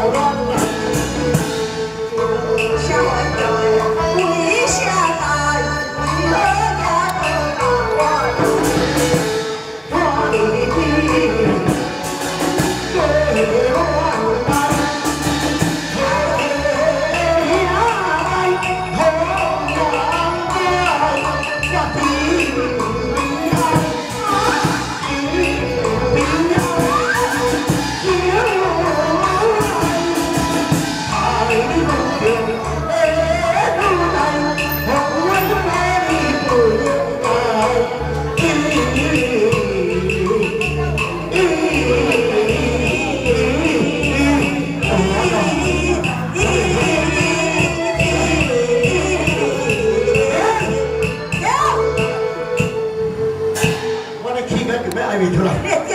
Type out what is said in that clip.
여러 nekk ba ay wi